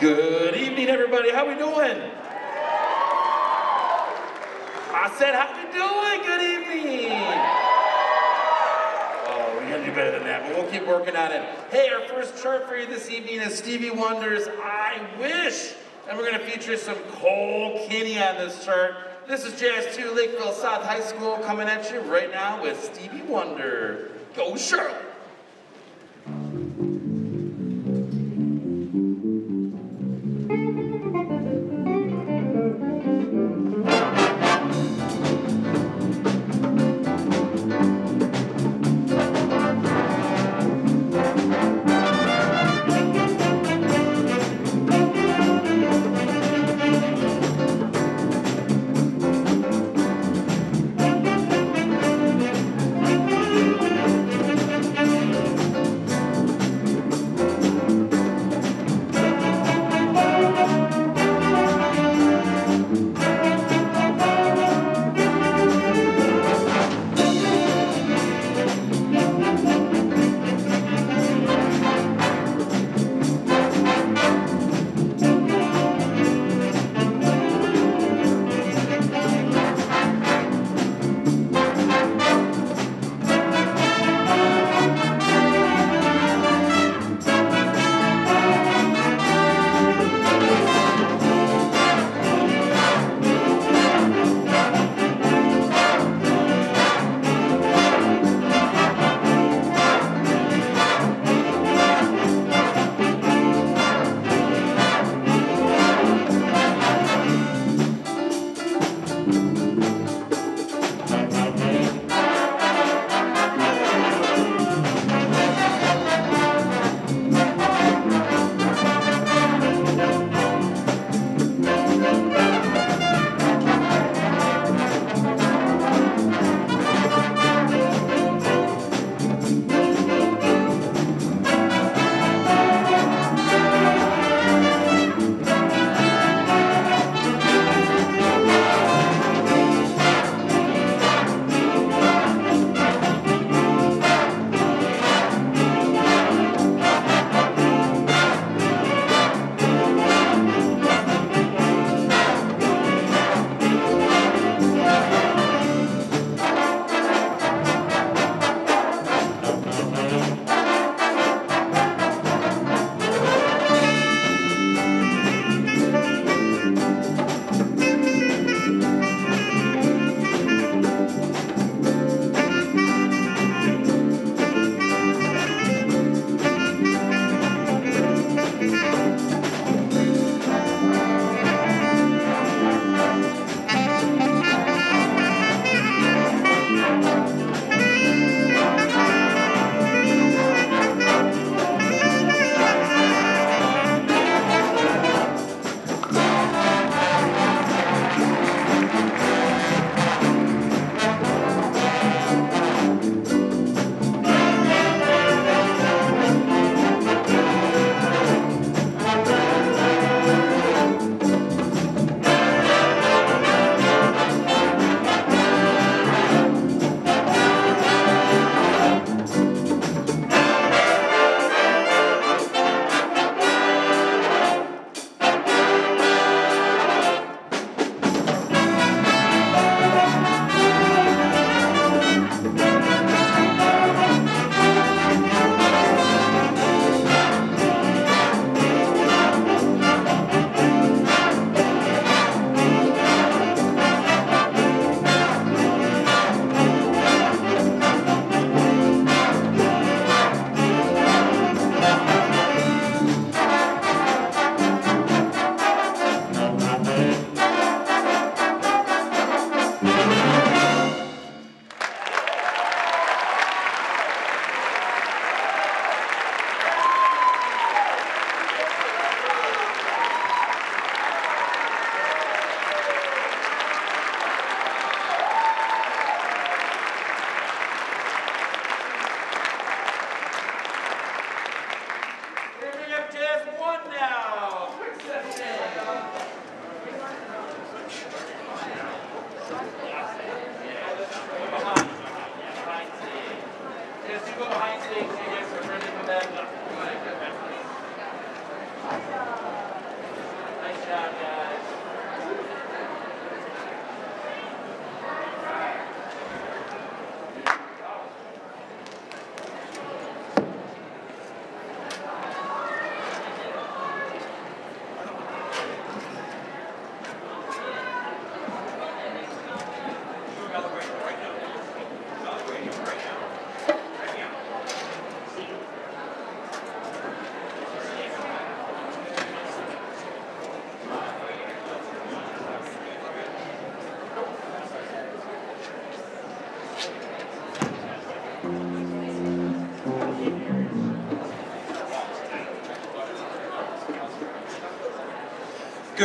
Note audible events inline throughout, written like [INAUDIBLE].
Good evening, everybody. How we doing? I said, how we doing? Good evening. Oh, we gotta do better than that, but we'll keep working on it. Hey, our first chart for you this evening is Stevie Wonder's I Wish. And we're gonna feature some Cole Kinney on this chart. This is Jazz 2 Lakeville South High School coming at you right now with Stevie Wonder. Go Charlotte!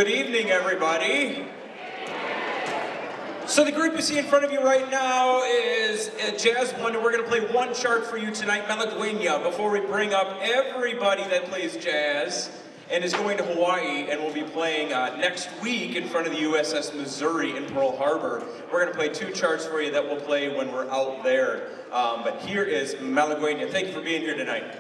Good evening, everybody. So the group you see in front of you right now is a Jazz Wonder. We're going to play one chart for you tonight, Malagueña, before we bring up everybody that plays jazz and is going to Hawaii and will be playing uh, next week in front of the USS Missouri in Pearl Harbor. We're going to play two charts for you that we'll play when we're out there. Um, but here is Malagueña. Thank you for being here tonight.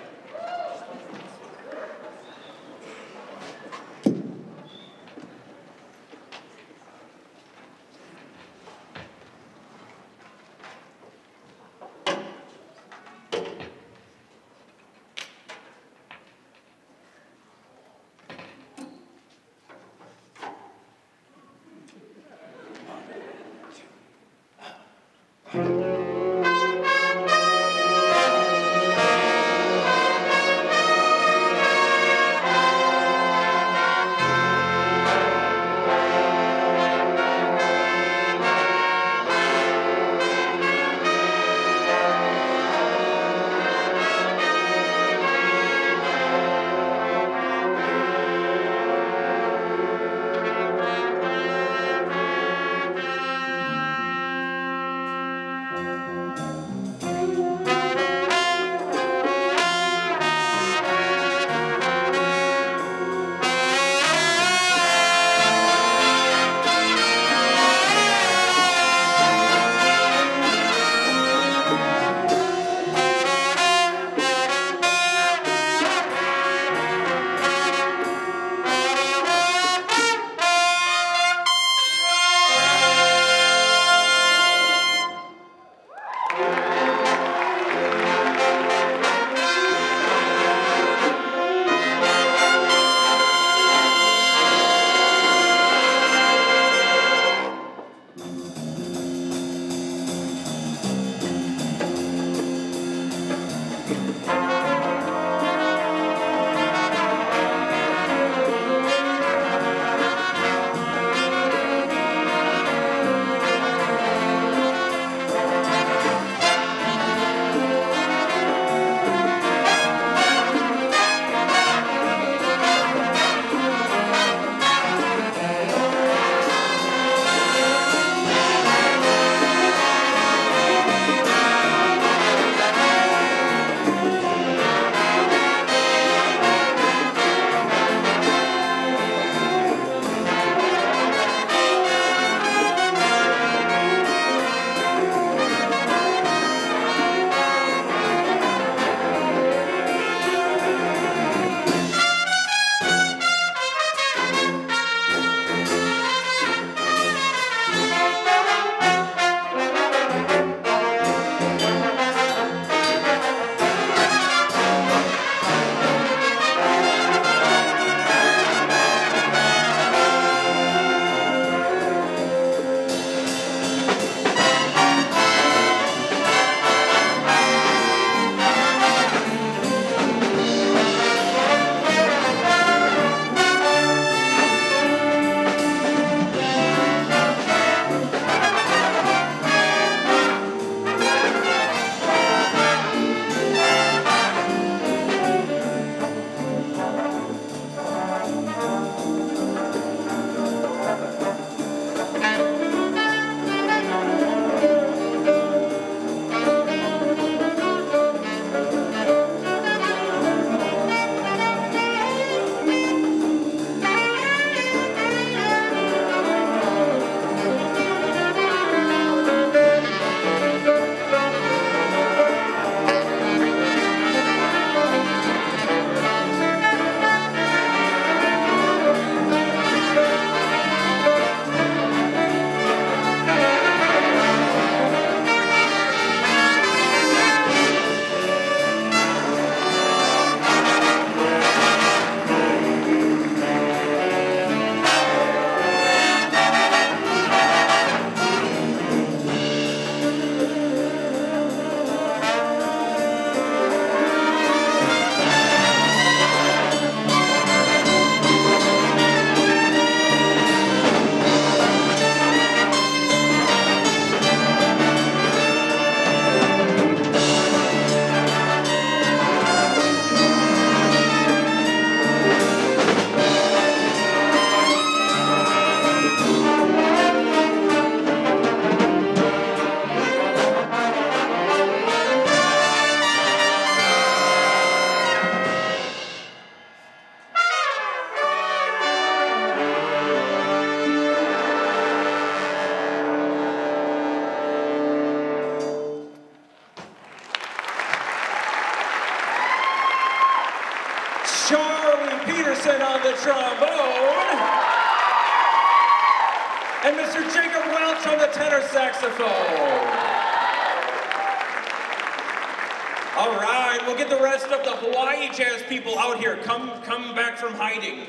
From hiding.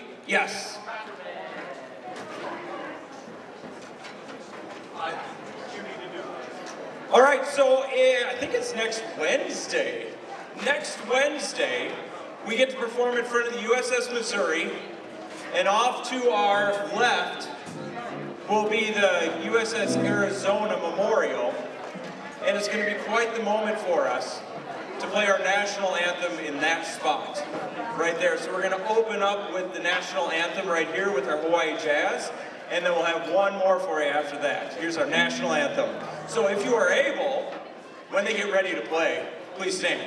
Right here with our Hawaii Jazz, and then we'll have one more for you after that. Here's our national anthem. So if you are able, when they get ready to play, please stand.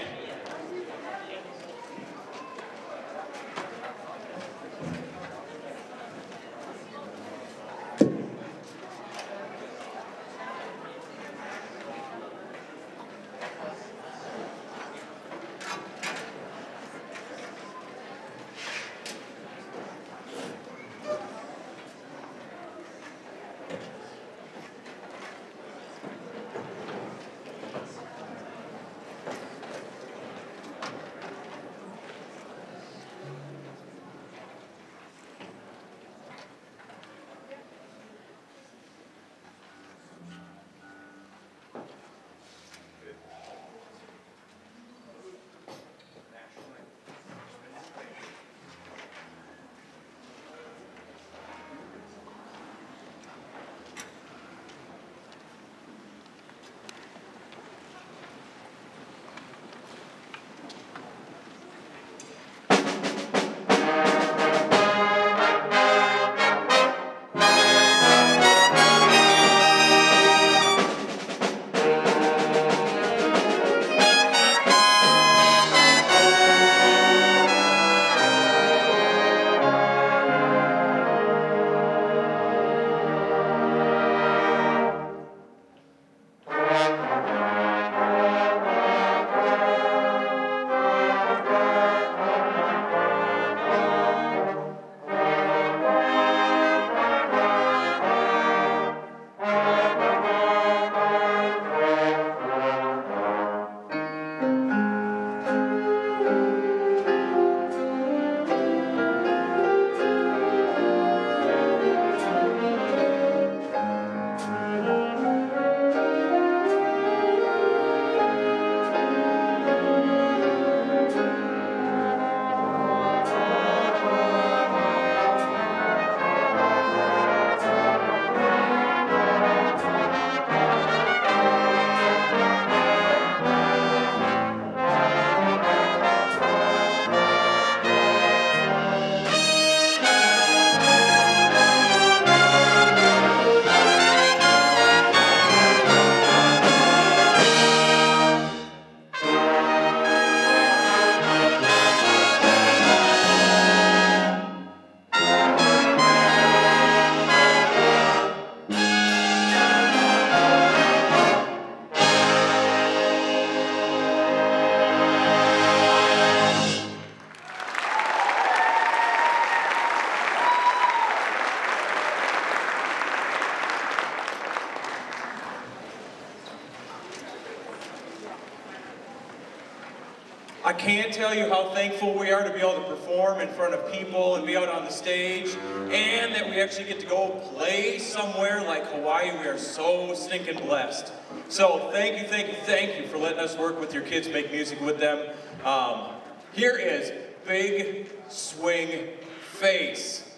I can't tell you how thankful we are to be able to perform in front of people and be out on the stage, and that we actually get to go play somewhere like Hawaii. We are so stinking blessed. So thank you, thank you, thank you for letting us work with your kids, make music with them. Um, here is Big Swing Face,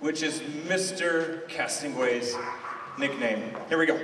which is Mr. Castingway's nickname. Here we go.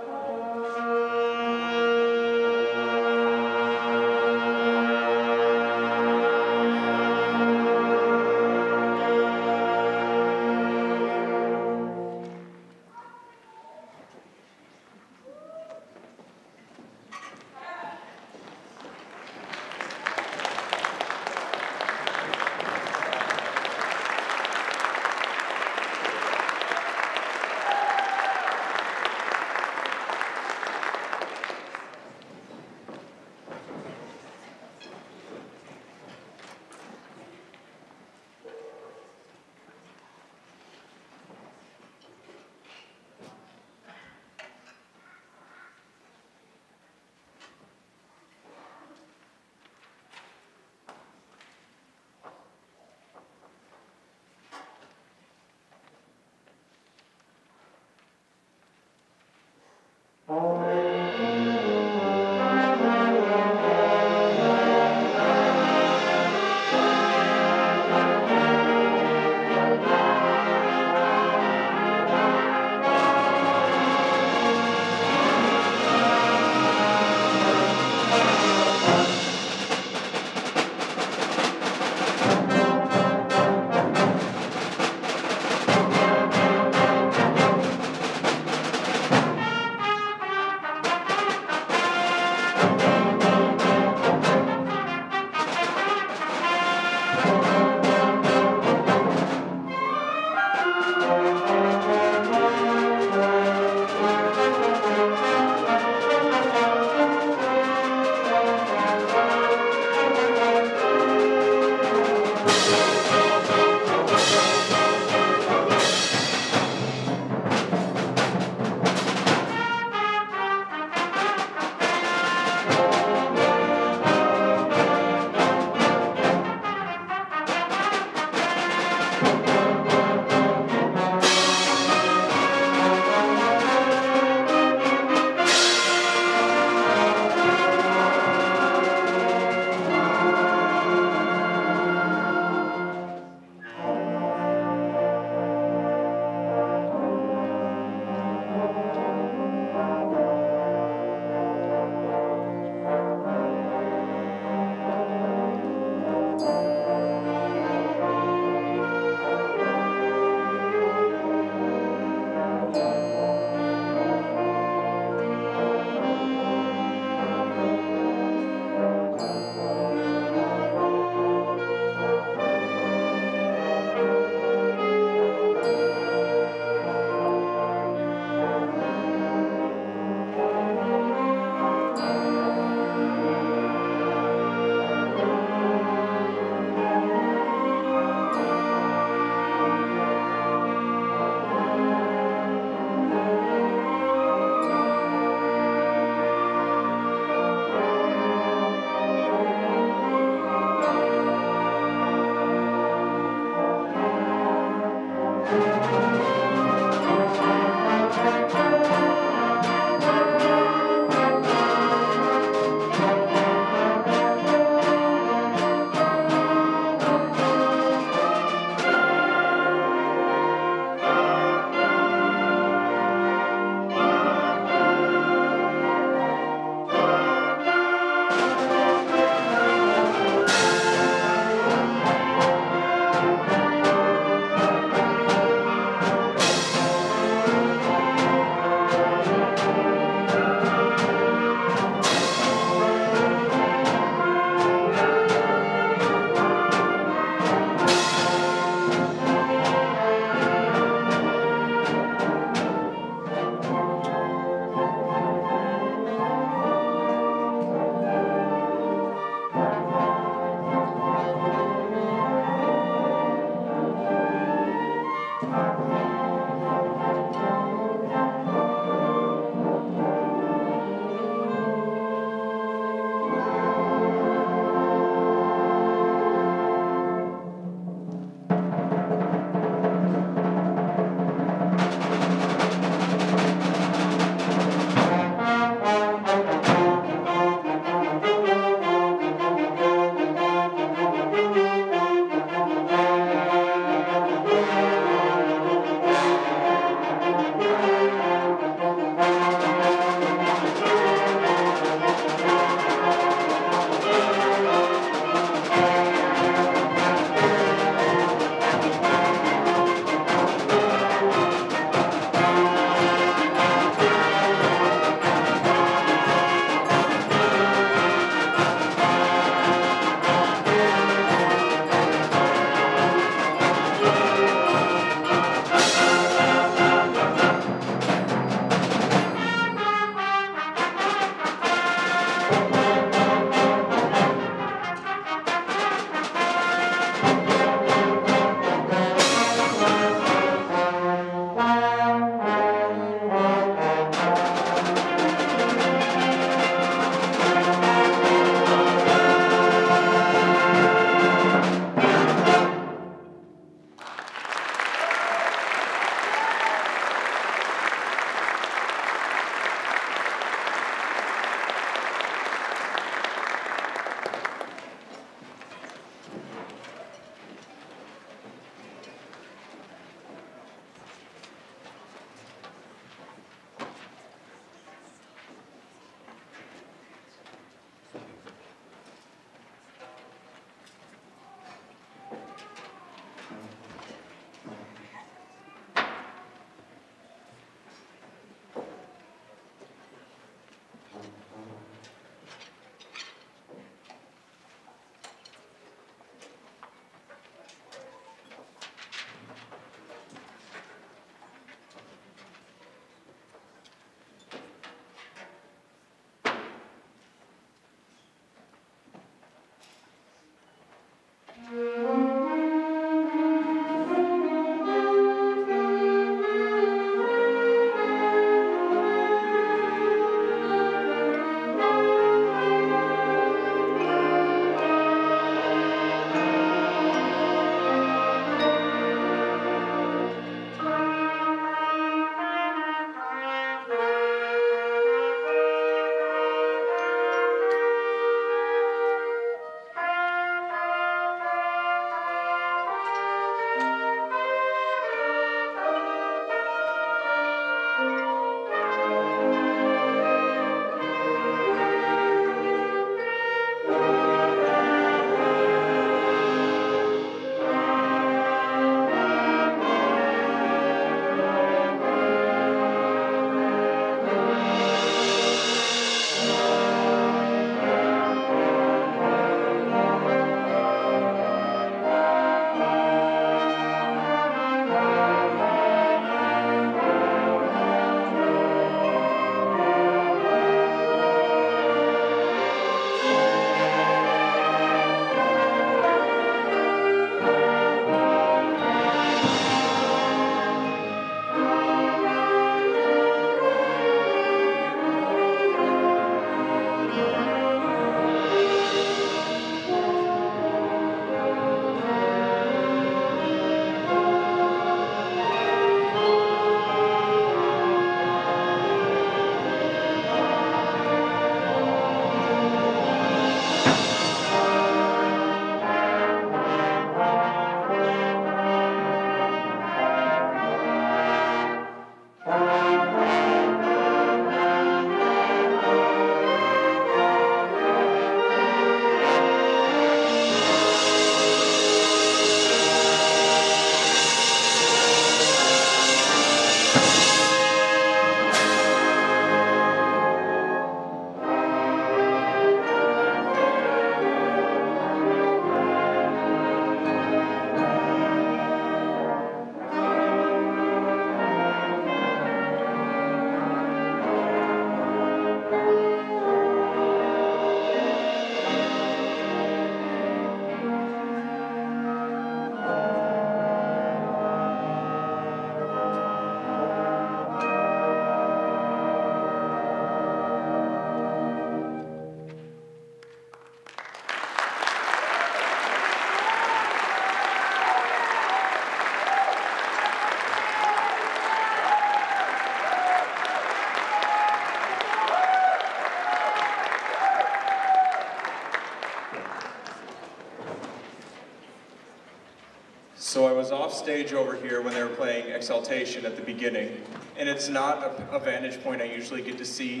Stage over here when they were playing Exaltation at the beginning, and it's not a, a vantage point I usually get to see,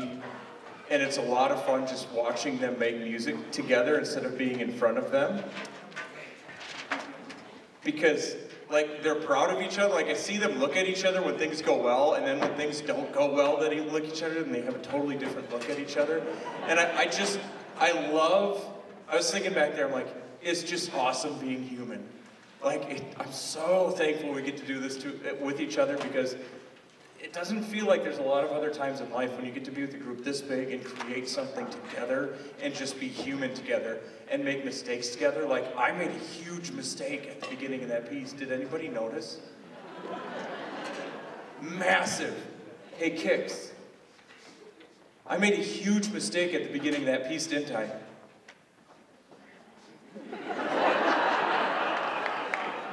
and it's a lot of fun just watching them make music together instead of being in front of them. Because like they're proud of each other. Like I see them look at each other when things go well, and then when things don't go well, they look at each other and they have a totally different look at each other. And I, I just, I love. I was thinking back there, I'm like, it's just awesome being human. Like it, I'm so thankful we get to do this to, with each other because it doesn't feel like there's a lot of other times in life when you get to be with a group this big and create something together and just be human together and make mistakes together. Like, I made a huge mistake at the beginning of that piece. Did anybody notice? Massive. Hey, Kicks. I made a huge mistake at the beginning of that piece, didn't I?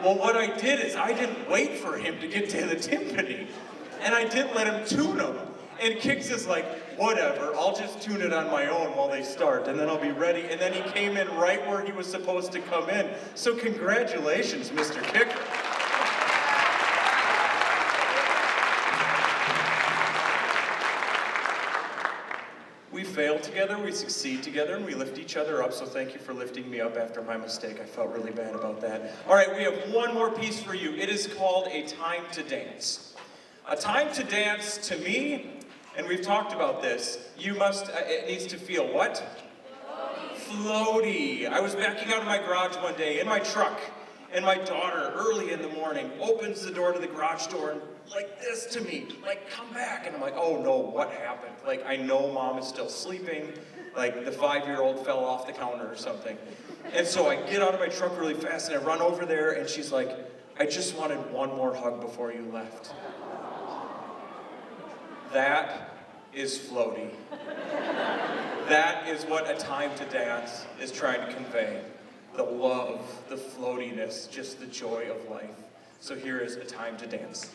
Well, what I did is I didn't wait for him to get to the timpani and I didn't let him tune them. And Kicks is like, whatever, I'll just tune it on my own while they start, and then I'll be ready. And then he came in right where he was supposed to come in. So congratulations, Mr. Kicker. Fail together, we succeed together, and we lift each other up. So thank you for lifting me up after my mistake. I felt really bad about that. All right, we have one more piece for you. It is called A Time to Dance. A time to dance, to me, and we've talked about this, you must, uh, it needs to feel what? Floaty. I was backing out of my garage one day in my truck, and my daughter, early in the morning, opens the door to the garage door and like this to me, like, come back. And I'm like, oh no, what happened? Like, I know mom is still sleeping, like the five-year-old fell off the counter or something. And so I get out of my truck really fast and I run over there and she's like, I just wanted one more hug before you left. That is floaty. that is what a time to dance is trying to convey. The love, the floatiness, just the joy of life. So here is a time to dance.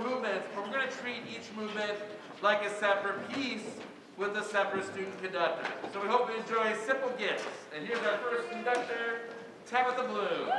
Movements, but we're going to treat each movement like a separate piece with a separate student conductor. So we hope you enjoy Simple Gifts. And here's our first conductor, Tabitha Bloom.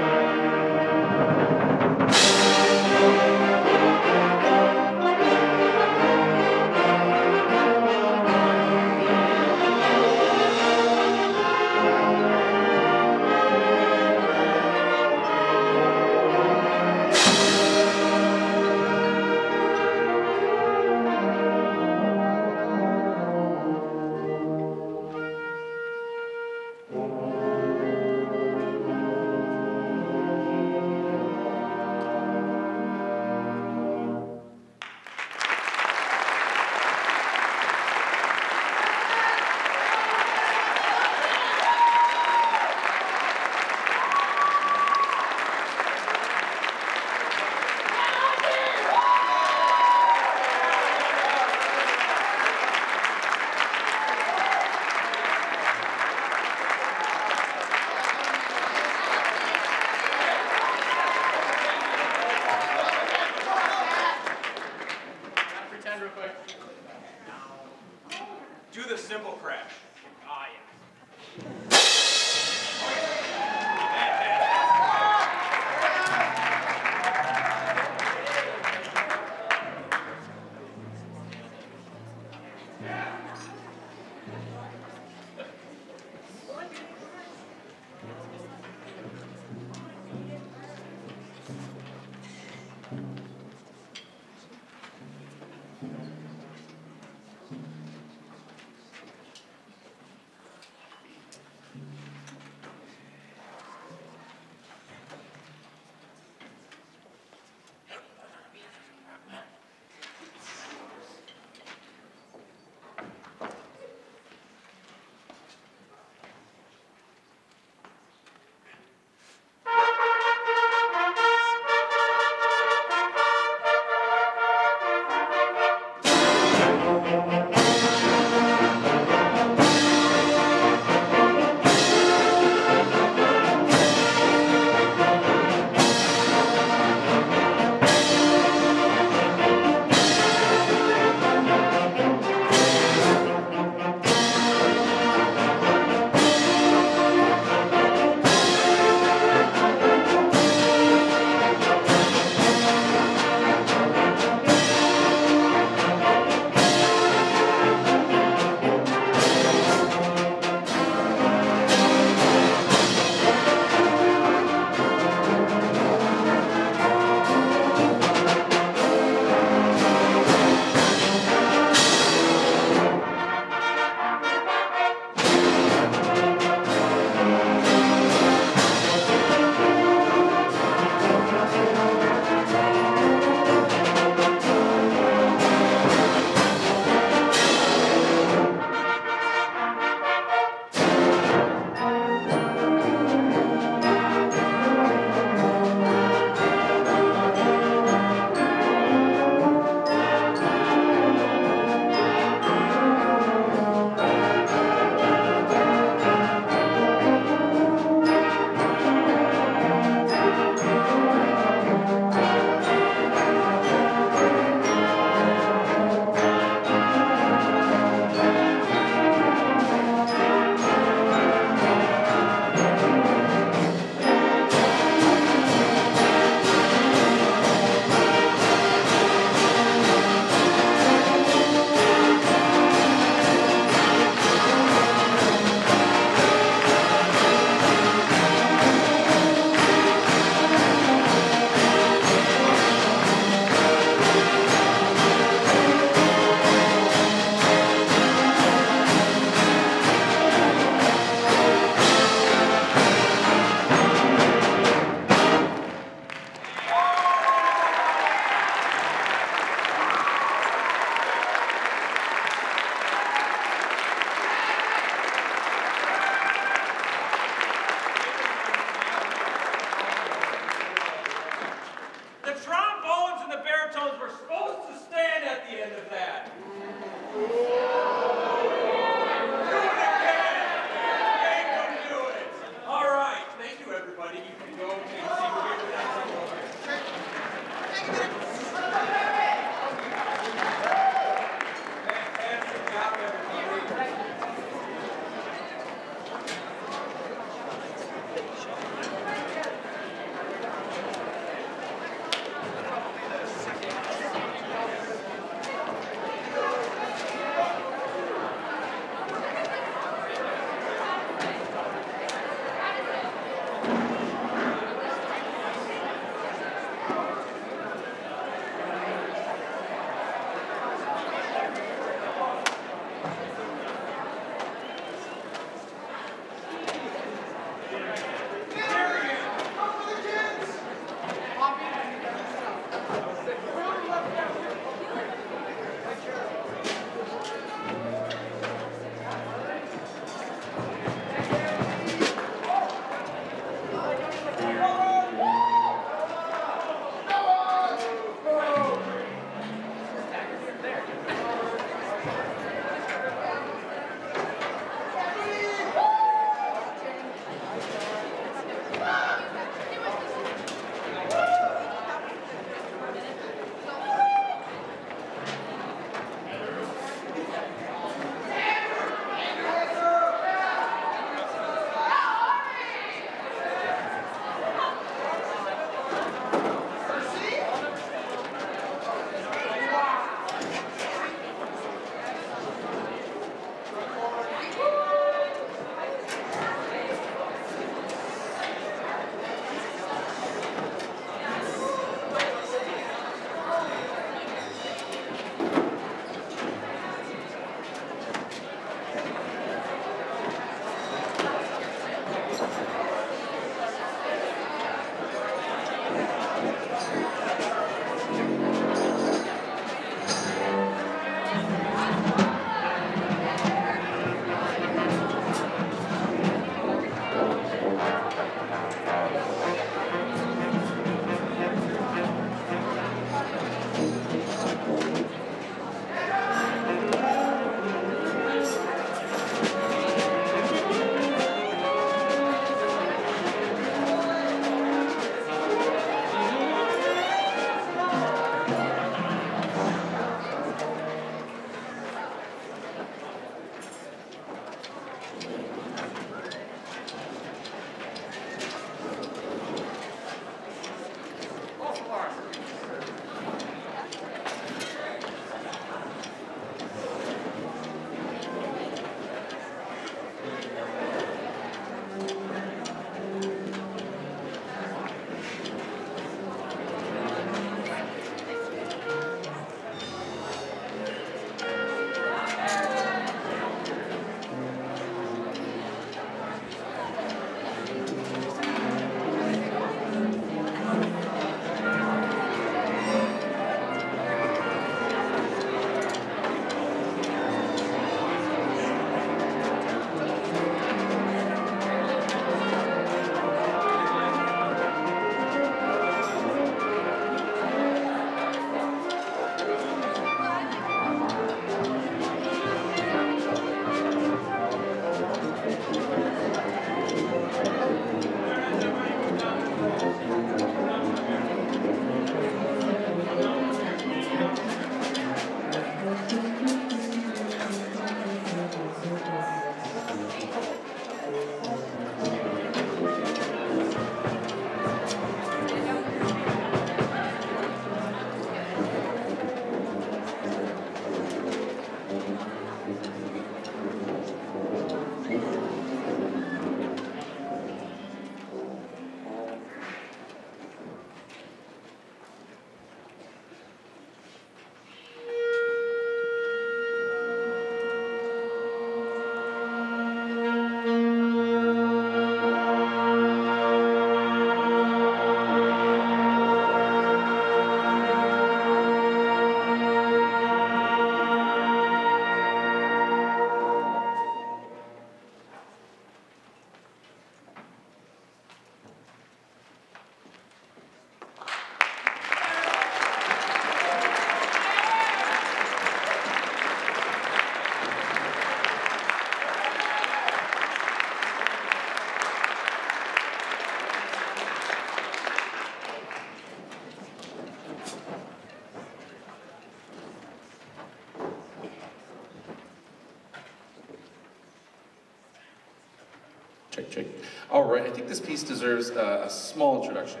All right, I think this piece deserves a, a small introduction.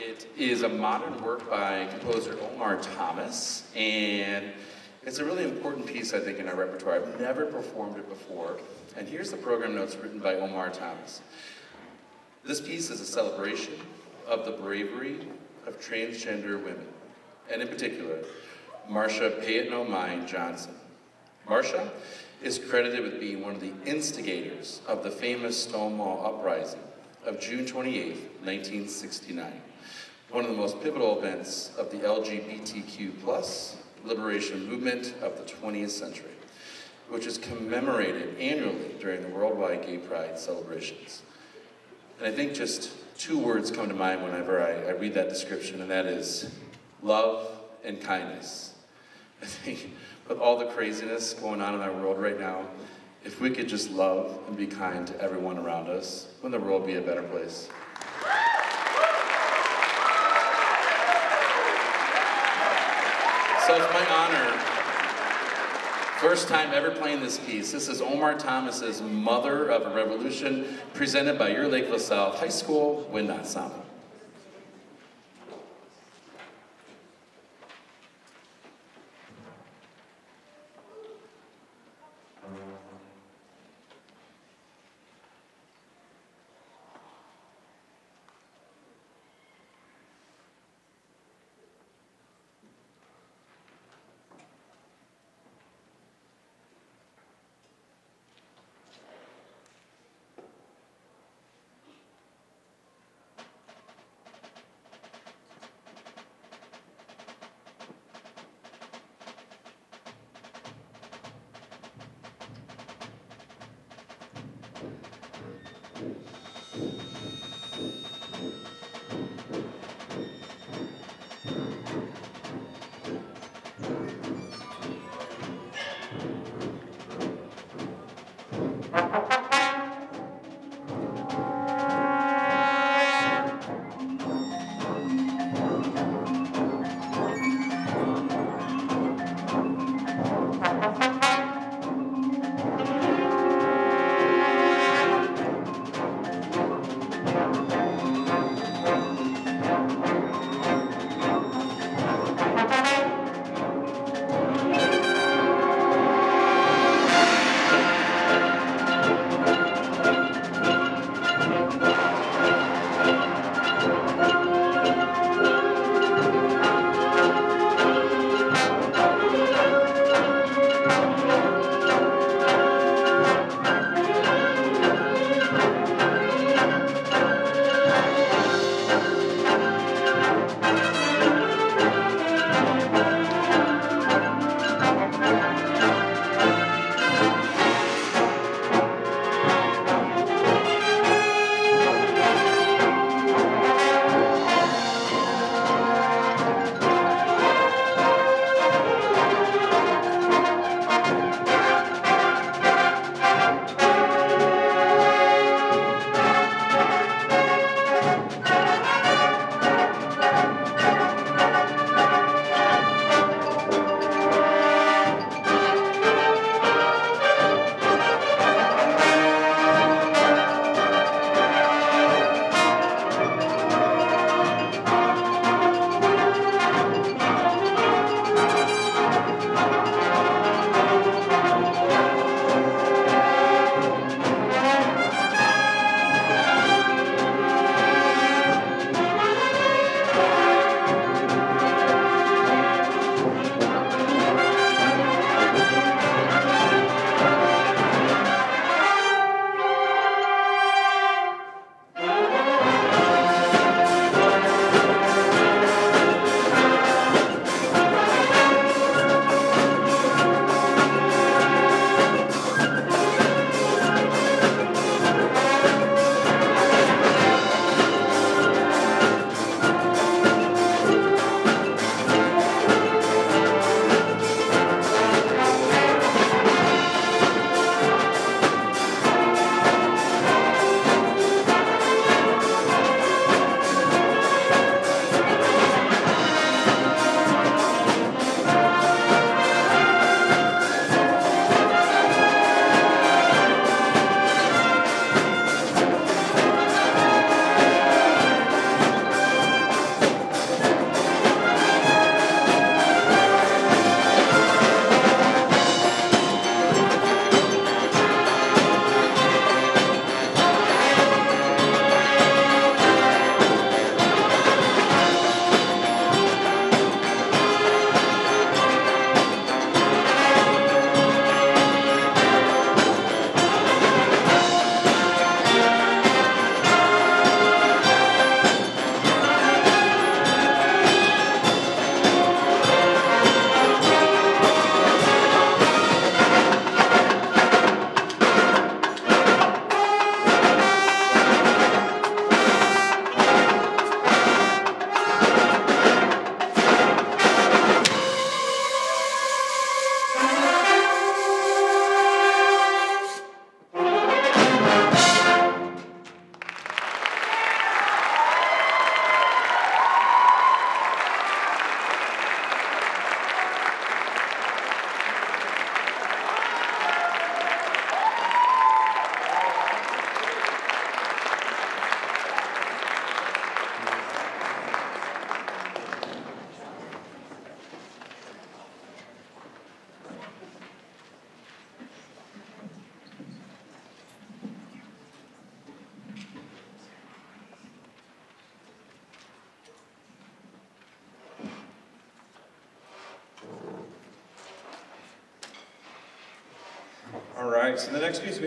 It is a modern work by composer Omar Thomas, and it's a really important piece, I think, in our repertoire. I've never performed it before, and here's the program notes written by Omar Thomas. This piece is a celebration of the bravery of transgender women, and in particular, Marsha Pay It No Mind Johnson. Marsha is credited with being one of the instigators of the famous Stonewall Uprising of June 28, 1969, one of the most pivotal events of the LGBTQ plus liberation movement of the 20th century, which is commemorated annually during the worldwide gay pride celebrations. And I think just two words come to mind whenever I, I read that description, and that is love and kindness. [LAUGHS] I think with all the craziness going on in our world right now, if we could just love and be kind to everyone around us, wouldn't the world be a better place? So it's my honor, first time ever playing this piece. This is Omar Thomas's Mother of a Revolution, presented by your Lakeville South High School Wind Ensemble.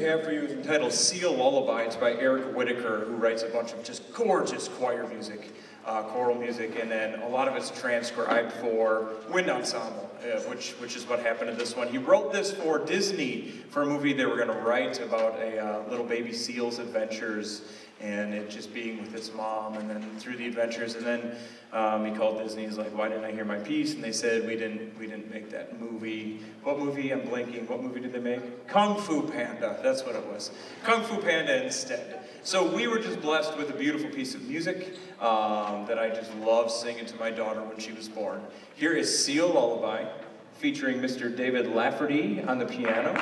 Have for you is entitled Seal Lullaby. It's by Eric Whitacre, who writes a bunch of just gorgeous choir music, uh, choral music, and then a lot of it's transcribed for wind ensemble, uh, which, which is what happened in this one. He wrote this for Disney for a movie they were going to write about a uh, little baby seal's adventures and it just being with its mom and then through the adventures and then um, he called Disney he's like why didn't I hear my piece? And they said we didn't we didn't make that movie. What movie? I'm blinking what movie did they make? Kung Fu Panda. That's what it was. Kung Fu Panda instead. So we were just blessed with a beautiful piece of music um, that I just love singing to my daughter when she was born. Here is Seal Lullaby featuring Mr. David Lafferty on the piano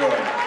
Enjoy.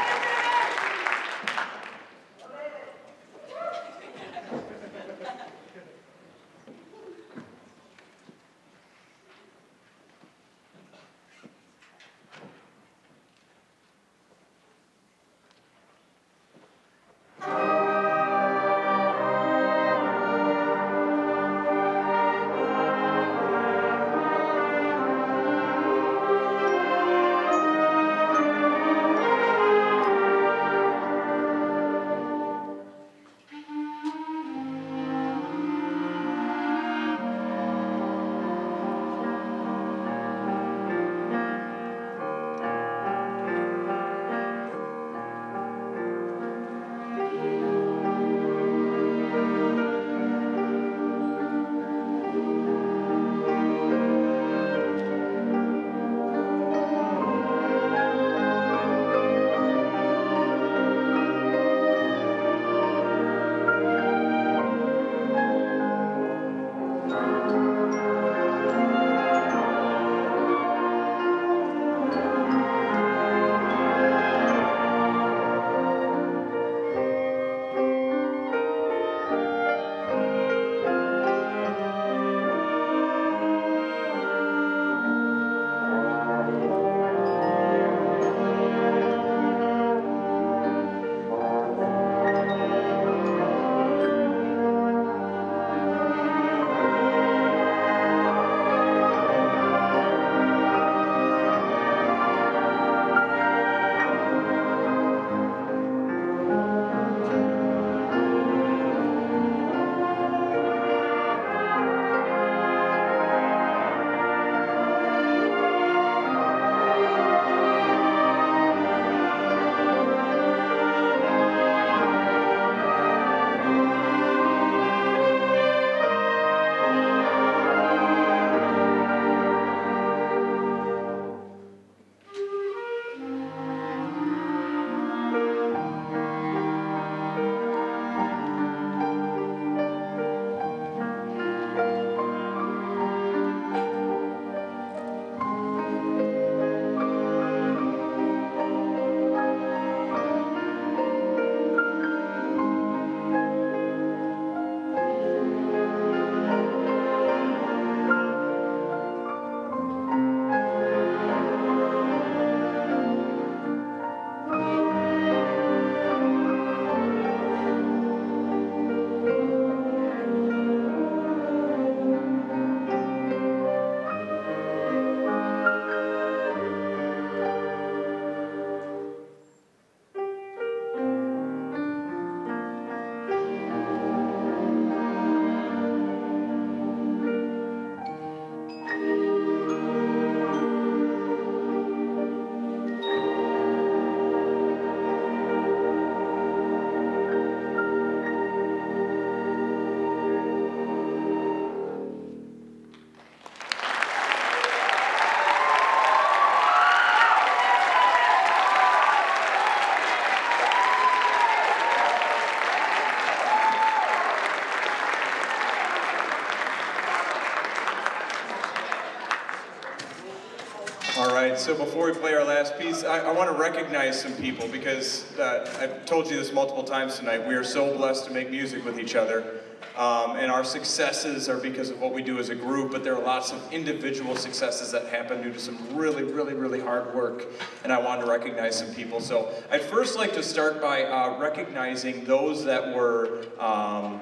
Right, so before we play our last piece, I, I want to recognize some people because uh, I've told you this multiple times tonight. We are so blessed to make music with each other. Um, and our successes are because of what we do as a group, but there are lots of individual successes that happen due to some really, really, really hard work, and I wanted to recognize some people. So I'd first like to start by uh, recognizing those that were um,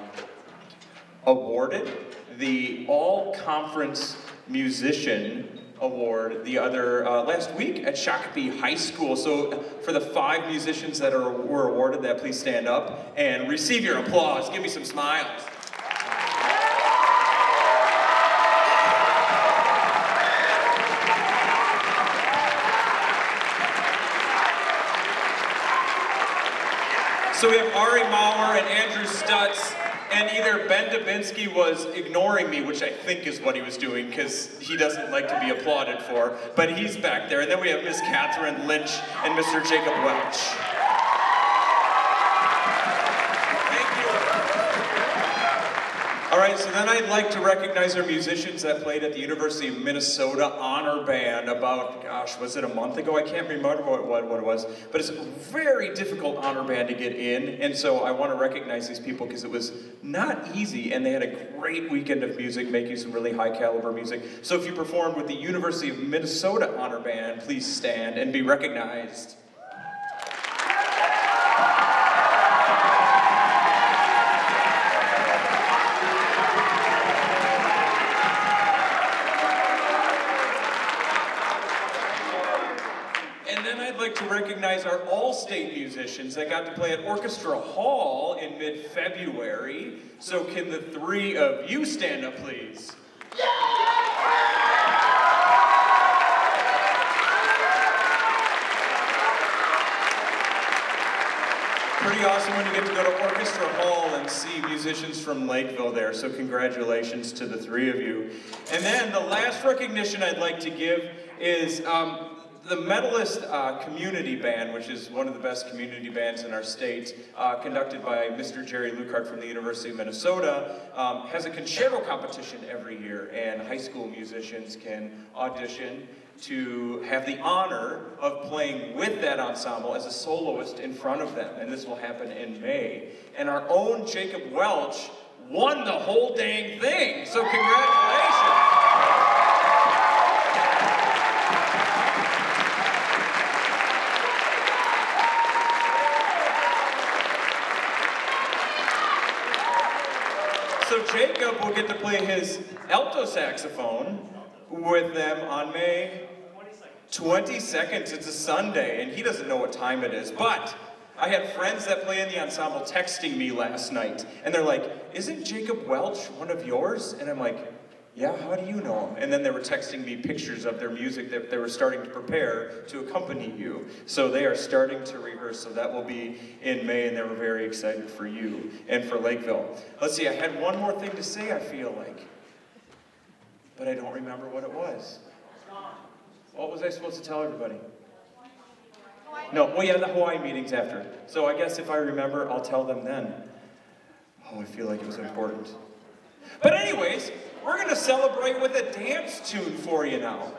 awarded the All Conference Musician The other uh, last week at Shakopee High School. So for the five musicians that are were awarded that, please stand up and receive your applause. Give me some smiles. So we have Ari Mauer and Andrew Stutz, and either Ben Dubinsky was ignoring me, which I think is what he was doing, because he doesn't like to be applauded for, but he's back there. And then we have Miss Catherine Lynch and Mr. Jacob Welch. Thank you. All right, so then I'd like to recognize our musicians that played at the University of Minnesota Honor Band about, gosh, was it a month ago? I can't remember what, what, what it was, but it's a very difficult honor band to get in, and so I want to recognize these people because it was not easy, and they had a great weekend of music, making some really high caliber music. So if you performed with the University of Minnesota Honor Band, please stand and be recognized. All-state musicians that got to play at Orchestra Hall in mid-February. So can the three of you stand up, please? Pretty awesome when you get to go to Orchestra Hall and see musicians from Lakeville there, so congratulations to the three of you. And then the last recognition I'd like to give is um, the Medalist uh, Community Band, which is one of the best community bands in our state, uh, conducted by Mr. Jerry Luckhardt from the University of Minnesota, um, has a concerto competition every year, and high school musicians can audition to have the honor of playing with that ensemble as a soloist in front of them, and this will happen in May. And our own Jacob Welch won the whole dang thing, so congratulations! So Jacob will get to play his alto saxophone with them on May 22nd. It's a Sunday, and he doesn't know what time it is. But I had friends that play in the ensemble texting me last night, and they're like, "Isn't Jacob Welch one of yours?" And I'm like, "Yeah, how do you know him?" And then they were texting me pictures of their music that they were starting to prepare to accompany you. So they are starting to rehearse. So that will be in May, and they were very excited for you and for Lakeville. Let's see. I had one more thing to say. I feel like, but I don't remember what it was. What was I supposed to tell everybody? No, well, yeah, the Hawaii meeting's after. So I guess if I remember, I'll tell them then. Oh, I feel like it was important. But anyways, we're gonna celebrate with a dance tune for you now.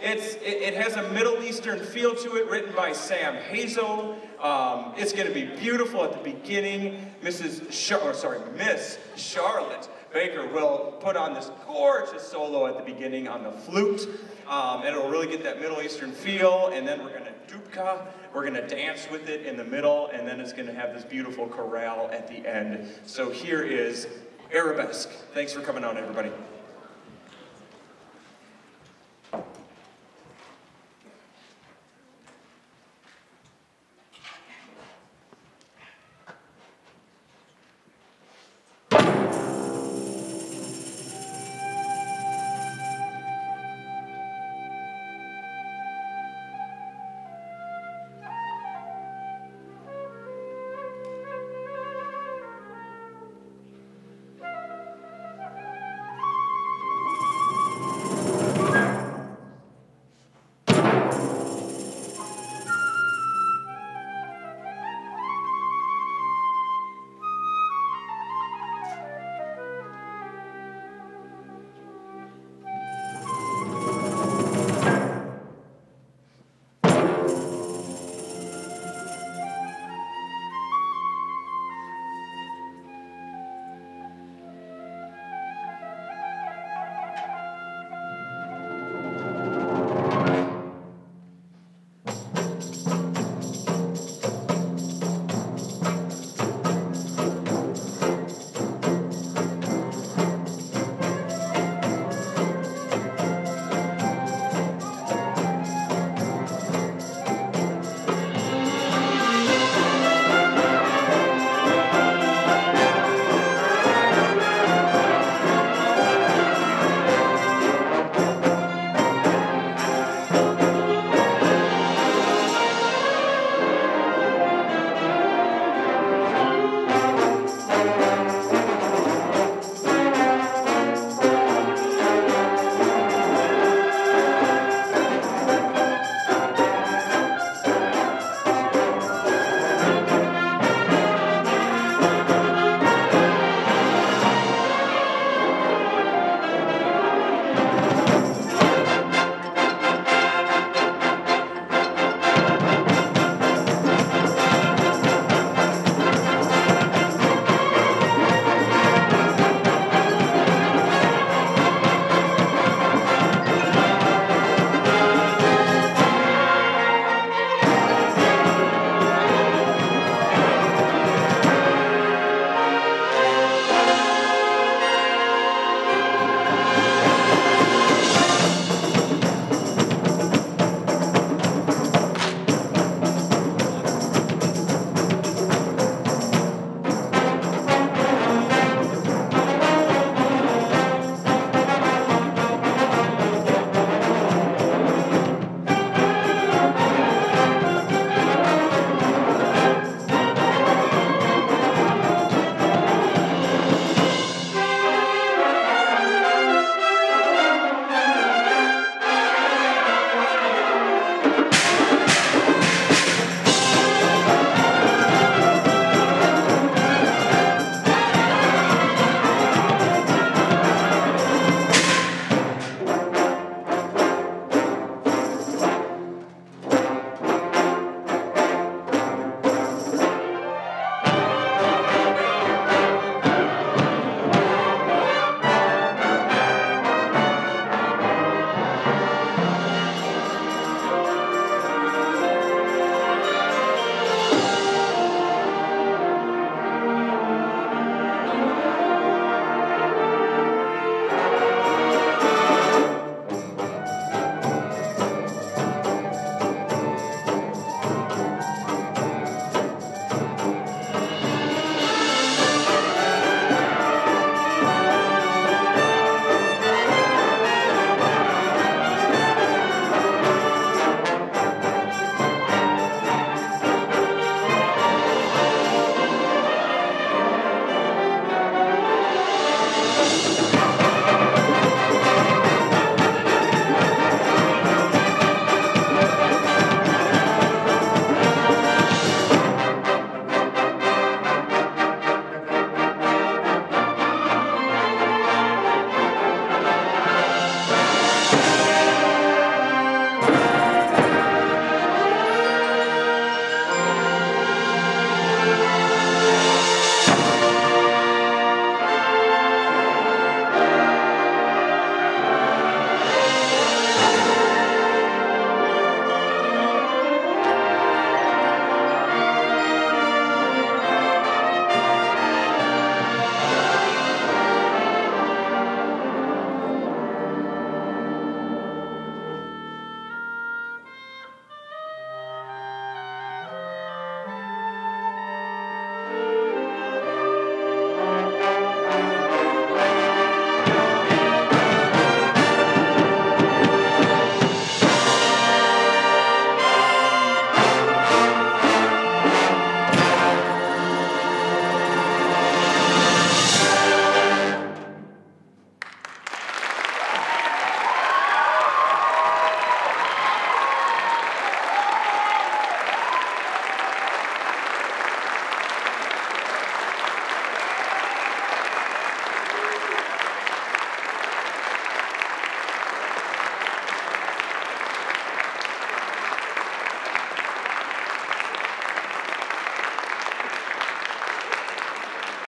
It's, it, it has a Middle Eastern feel to it, written by Sam Hazo. Um, it's gonna be beautiful at the beginning. Mrs. Char- or sorry, Miss Charlotte Baker will put on this gorgeous solo at the beginning on the flute, um, and it'll really get that Middle Eastern feel. And then we're gonna dupka, we're gonna dance with it in the middle, and then it's gonna have this beautiful chorale at the end. So here is Arabesque. Thanks for coming on, everybody.